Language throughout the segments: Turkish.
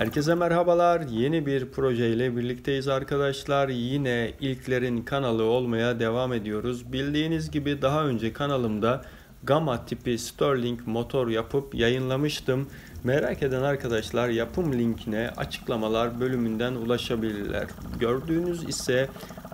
Herkese merhabalar. Yeni bir projeyle birlikteyiz arkadaşlar. Yine ilklerin kanalı olmaya devam ediyoruz. Bildiğiniz gibi daha önce kanalımda Gamma tipi Sterling motor yapıp yayınlamıştım. Merak eden arkadaşlar yapım linkine açıklamalar bölümünden ulaşabilirler. Gördüğünüz ise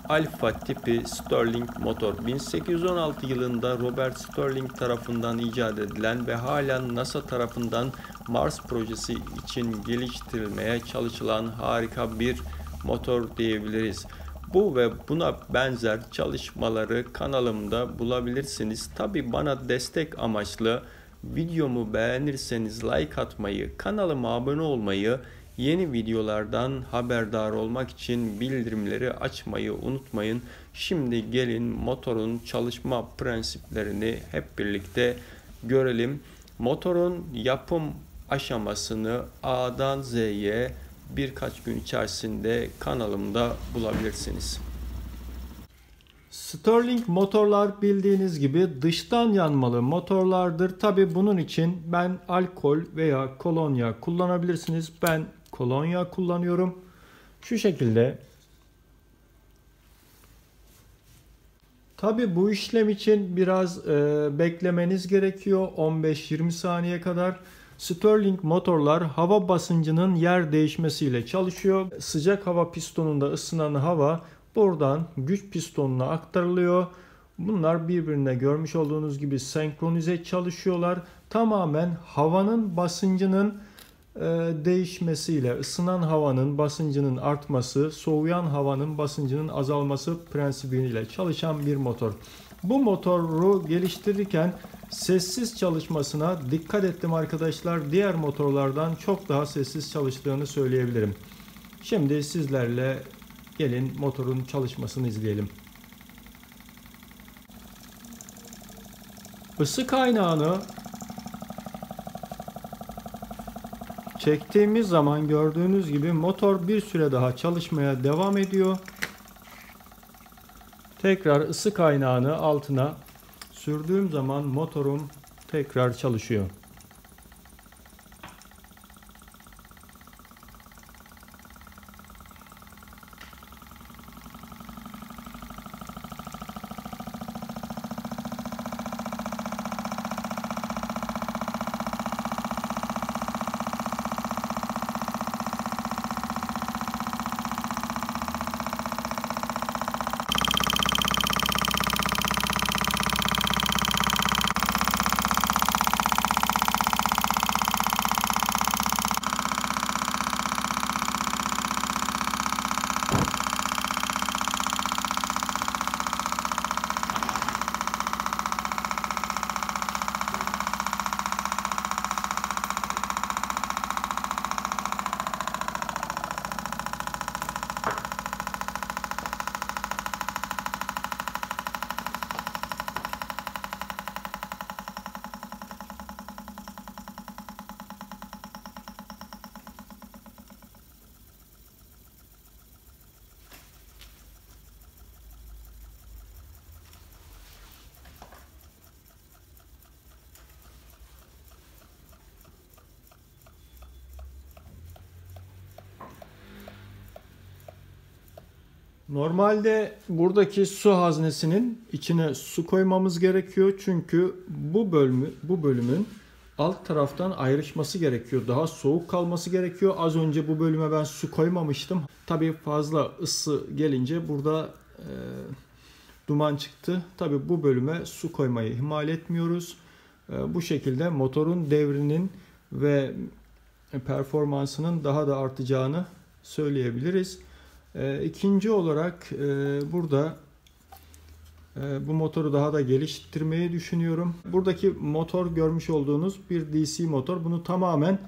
Alfa tipi Sterling motor 1816 yılında Robert Sterling tarafından icat edilen ve halen NASA tarafından Mars projesi için geliştirilmeye çalışılan harika bir motor diyebiliriz. Bu ve buna benzer çalışmaları kanalımda bulabilirsiniz. Tabi bana destek amaçlı videomu beğenirseniz like atmayı, kanalıma abone olmayı, yeni videolardan haberdar olmak için bildirimleri açmayı unutmayın. Şimdi gelin motorun çalışma prensiplerini hep birlikte görelim. Motorun yapım aşamasını A'dan Z'ye birkaç gün içerisinde kanalımda bulabilirsiniz. Sterling motorlar bildiğiniz gibi dıştan yanmalı motorlardır. Tabi bunun için ben alkol veya kolonya kullanabilirsiniz. Ben kolonya kullanıyorum. Şu şekilde. Tabi bu işlem için biraz e, beklemeniz gerekiyor. 15-20 saniye kadar. Stirling motorlar hava basıncının yer değişmesiyle çalışıyor. Sıcak hava pistonunda ısınan hava buradan güç pistonuna aktarılıyor. Bunlar birbirine görmüş olduğunuz gibi senkronize çalışıyorlar. Tamamen havanın basıncının değişmesiyle ısınan havanın basıncının artması, soğuyan havanın basıncının azalması prensibiyle çalışan bir motor. Bu motoru geliştirirken sessiz çalışmasına dikkat ettim arkadaşlar. Diğer motorlardan çok daha sessiz çalıştığını söyleyebilirim. Şimdi sizlerle gelin motorun çalışmasını izleyelim. Isı kaynağını çektiğimiz zaman gördüğünüz gibi motor bir süre daha çalışmaya devam ediyor. Tekrar ısı kaynağını altına sürdüğüm zaman motorum tekrar çalışıyor. Normalde buradaki su haznesinin içine su koymamız gerekiyor. Çünkü bu bölümü bu bölümün alt taraftan ayrışması gerekiyor. Daha soğuk kalması gerekiyor. Az önce bu bölüme ben su koymamıştım. Tabii fazla ısı gelince burada e, duman çıktı. Tabii bu bölüme su koymayı ihmal etmiyoruz. E, bu şekilde motorun devrinin ve performansının daha da artacağını söyleyebiliriz. E, ikinci olarak e, burada e, bu motoru daha da geliştirmeyi düşünüyorum. Buradaki motor görmüş olduğunuz bir DC motor. Bunu tamamen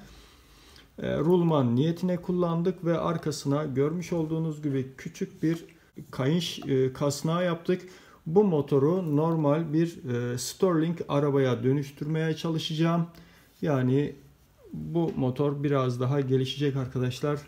e, rulman niyetine kullandık ve arkasına görmüş olduğunuz gibi küçük bir kayış kasnağı yaptık. Bu motoru normal bir Sterling arabaya dönüştürmeye çalışacağım. Yani bu motor biraz daha gelişecek arkadaşlar.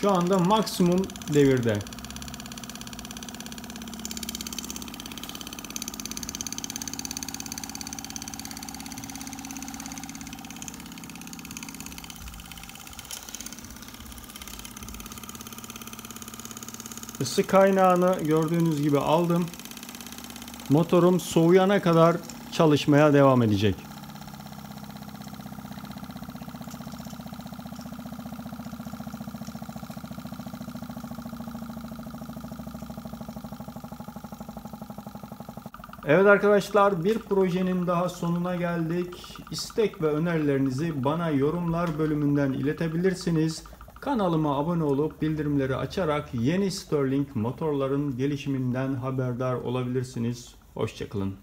Şu anda maksimum devirde. Isı kaynağını gördüğünüz gibi aldım. Motorum soğuyana kadar çalışmaya devam edecek. Evet arkadaşlar bir projenin daha sonuna geldik. İstek ve önerilerinizi bana yorumlar bölümünden iletebilirsiniz. Kanalıma abone olup bildirimleri açarak yeni Sterling motorların gelişiminden haberdar olabilirsiniz. Hoşçakalın.